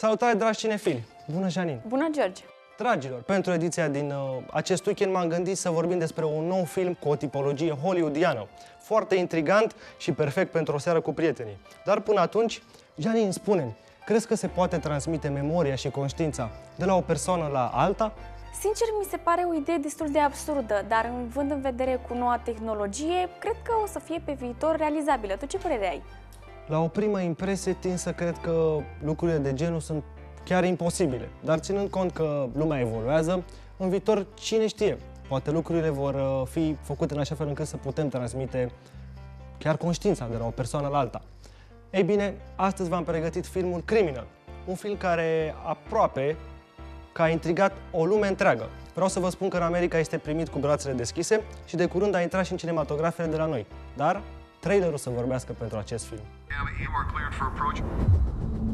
Salutare, dragi cinefili! Bună, Janin! Bună, George! Dragilor, pentru ediția din uh, acest weekend m-am gândit să vorbim despre un nou film cu o tipologie hollywoodiană, foarte intrigant și perfect pentru o seară cu prietenii. Dar până atunci, Janin, spune crezi că se poate transmite memoria și conștiința de la o persoană la alta? Sincer, mi se pare o idee destul de absurdă, dar având în vedere cu noua tehnologie, cred că o să fie pe viitor realizabilă. Tu ce părere ai? La o primă impresie tind să cred că lucrurile de genul sunt chiar imposibile. Dar ținând cont că lumea evoluează, în viitor cine știe, poate lucrurile vor uh, fi făcute în așa fel încât să putem transmite chiar conștiința de la o persoană la alta. Ei bine, astăzi v-am pregătit filmul Criminal, un film care aproape că a intrigat o lume întreagă. Vreau să vă spun că în America este primit cu brațele deschise și de curând a intrat și în cinematografele de la noi. Dar trailerul să vorbească pentru acest film.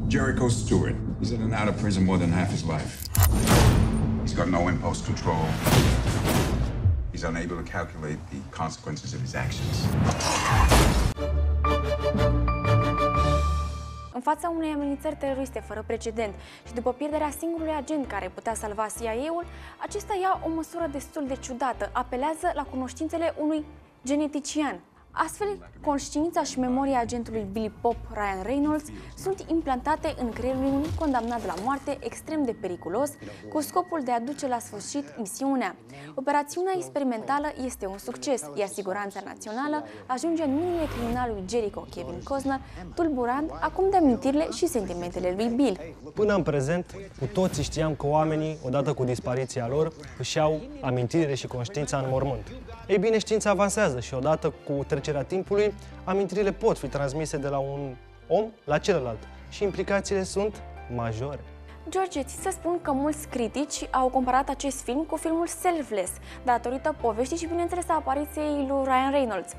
Jericho Stewart. He's in and out of prison more than half his life. He's got no impulse control. He's unable to calculate the consequences of his actions. În fața unei amenințări teroriste fără precedent și după pierderea singurului agent care putea salva CIA-ul, acesta ia o măsură destul de ciudată, apelează la cunoștințele unui genetician. Astfel, conștiința și memoria agentului Billy Pop Ryan Reynolds sunt implantate în creierul unui condamnat la moarte extrem de periculos, cu scopul de a duce la sfârșit misiunea. Operațiunea experimentală este un succes, iar siguranța națională ajunge în mâinile criminalului Jericho Kevin Costner, tulburant acum de amintirile și sentimentele lui Bill. Până în prezent, cu toții știam că oamenii, odată cu dispariția lor, își au amintirile și conștiința în mormânt. Ei bine, știința avansează și odată cu trecerea trecerea timpului, amintirile pot fi transmise de la un om la celălalt și implicațiile sunt majore. George, ți să spun că mulți critici au comparat acest film cu filmul Selfless, datorită poveștii și, bineînțeles, a apariției lui Ryan Reynolds.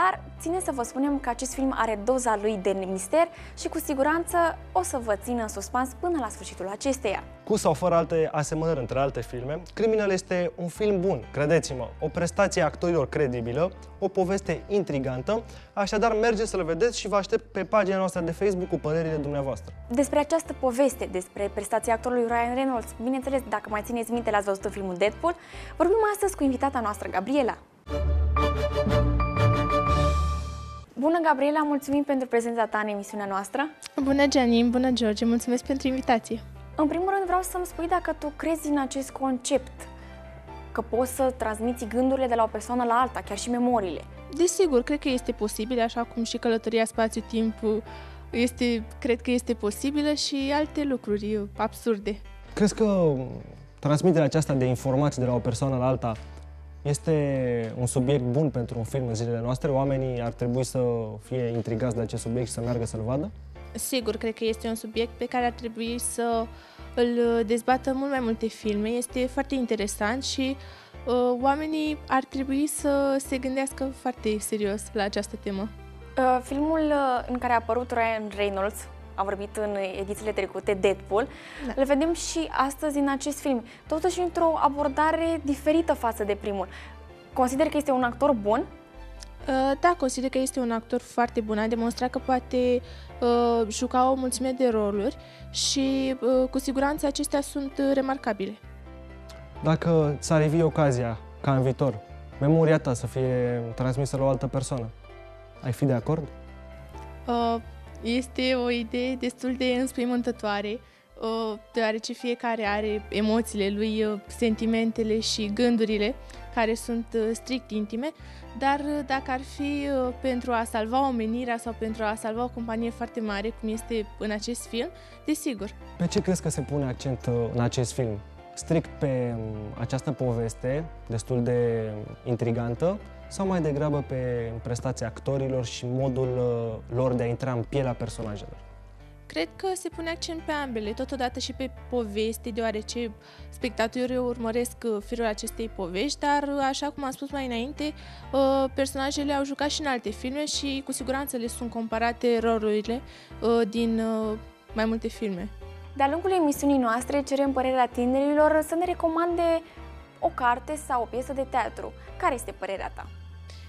Dar ține să vă spunem că acest film are doza lui de mister și cu siguranță o să vă țină în suspans până la sfârșitul acesteia. Cu sau fără alte asemănări între alte filme, Criminal este un film bun, credeți-mă, o prestație a actorilor credibilă, o poveste intrigantă, așadar merge să-l vedeți și vă aștept pe pagina noastră de Facebook cu părerile dumneavoastră. Despre această poveste, despre prestația actorului Ryan Reynolds, bineînțeles, dacă mai țineți minte, l-ați văzut în filmul Deadpool, vorbim astăzi cu invitata noastră, Gabriela. Bună, Gabriela, mulțumim pentru prezența ta în emisiunea noastră. Bună, Janin, bună, George, mulțumesc pentru invitație. În primul rând vreau să-mi spui dacă tu crezi în acest concept, că poți să transmiți gândurile de la o persoană la alta, chiar și memoriile. Desigur, cred că este posibil, așa cum și călătoria spațiu-timp este, cred că este posibilă și alte lucruri absurde. Crezi că transmiterea aceasta de informații de la o persoană la alta este un subiect bun pentru un film în zilele noastre? Oamenii ar trebui să fie intrigați de acest subiect și să meargă să-l vadă? Sigur, cred că este un subiect pe care ar trebui să îl dezbată mult mai multe filme. Este foarte interesant și uh, oamenii ar trebui să se gândească foarte serios la această temă. Uh, filmul uh, în care a apărut Ryan Reynolds, am vorbit în edițiile trecute, Deadpool, da. le vedem și astăzi în acest film, totuși într-o abordare diferită față de primul. Consider că este un actor bun? Uh, da, consider că este un actor foarte bun. A demonstrat că poate uh, juca o mulțime de roluri și uh, cu siguranță acestea sunt remarcabile. Dacă ți-ar revi ocazia, ca în viitor, memoria ta să fie transmisă la o altă persoană, ai fi de acord? Uh, este o idee destul de înspăimântătoare, deoarece fiecare are emoțiile lui, sentimentele și gândurile care sunt strict intime, dar dacă ar fi pentru a salva omenirea sau pentru a salva o companie foarte mare, cum este în acest film, desigur. Pe ce crezi că se pune accent în acest film? Strict pe această poveste, destul de intrigantă, sau mai degrabă pe prestația actorilor și modul uh, lor de a intra în pielea personajelor? Cred că se pune accent pe ambele, totodată și pe poveste, deoarece spectatorii urmăresc uh, firul acestei povești, dar, uh, așa cum am spus mai înainte, personajele au jucat și în alte filme și cu siguranță le sunt comparate rolurile din mai multe filme. De-a lungul emisiunii noastre cerem părerea tinerilor să ne recomande o carte sau o piesă de teatru. Care este părerea ta?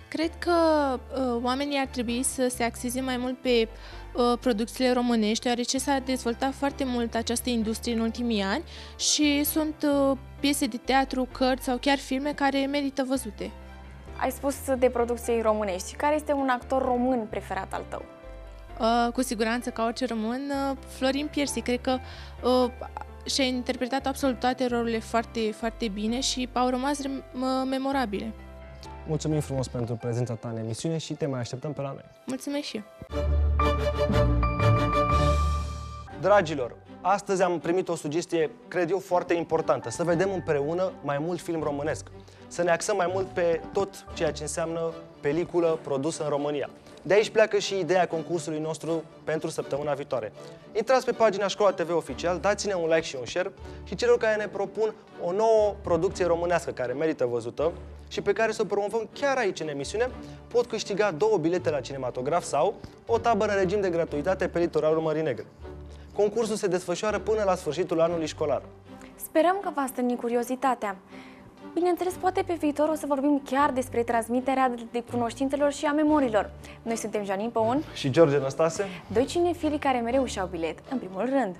Cred că uh, oamenii ar trebui să se axeze mai mult pe uh, producțiile românești, deoarece s-a dezvoltat foarte mult această industrie în ultimii ani și sunt uh, piese de teatru, cărți sau chiar filme care merită văzute. Ai spus de producției românești. Care este un actor român preferat al tău? Uh, cu siguranță, ca orice român, uh, Florin Piersi, cred că uh, și-a interpretat absolut toate rolurile foarte, foarte bine și au rămas rem- uh, memorabile. Mulțumim frumos pentru prezența ta în emisiune și te mai așteptăm pe la noi. Mulțumesc și eu! Dragilor, astăzi am primit o sugestie, cred eu, foarte importantă. Să vedem împreună mai mult film românesc. Să ne axăm mai mult pe tot ceea ce înseamnă peliculă produsă în România. De aici pleacă și ideea concursului nostru pentru săptămâna viitoare. Intrați pe pagina Școala TV Oficial, dați-ne un like și un share și celor care ne propun o nouă producție românească care merită văzută și pe care să o promovăm chiar aici în emisiune, pot câștiga două bilete la cinematograf sau o tabără în regim de gratuitate pe litoralul Mării Negre. Concursul se desfășoară până la sfârșitul anului școlar. Sperăm că va stârni curiozitatea. Bineînțeles, poate pe viitor o să vorbim chiar despre transmiterea de cunoștințelor și a memoriilor. Noi suntem Janin Păun, Și George Năstase? doi cinefili care mereu și-au bilet, în primul rând.